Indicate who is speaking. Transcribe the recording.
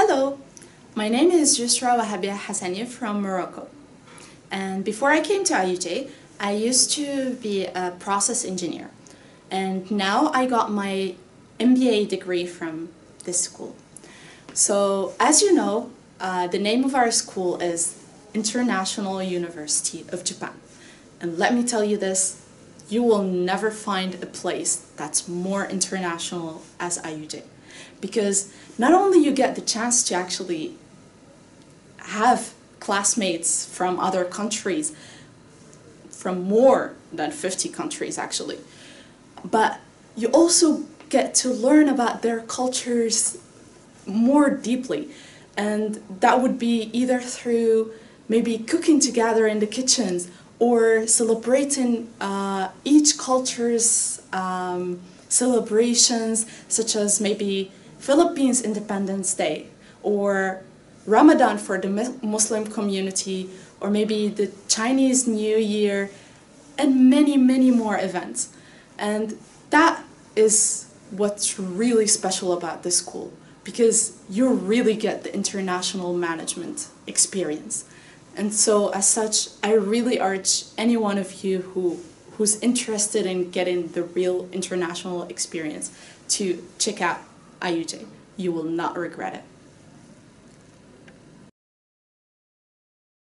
Speaker 1: Hello, my name is Yousra Ouahabi Al Hassani from Morocco. And before I came to IUJ, I used to be a process engineer. And now I got my MBA degree from this school. So as you know, uh, the name of our school is International University of Japan. And let me tell you this, you will never find a place that's more international as IUJ. Because not only you get the chance to actually have classmates from other countries, from more than 50 countries actually, but you also get to learn about their cultures more deeply. And that would be either through maybe cooking together in the kitchens or celebrating uh, each culture's um, celebrations, such as maybe Philippines Independence Day or Ramadan for the Muslim community, or maybe the Chinese New Year, and many, many more events. And that is what's really special about this school because you really get the international management experience. And so as such, I really urge any one of you who who's interested in getting the real international experience to check out IUJ. You will not regret it.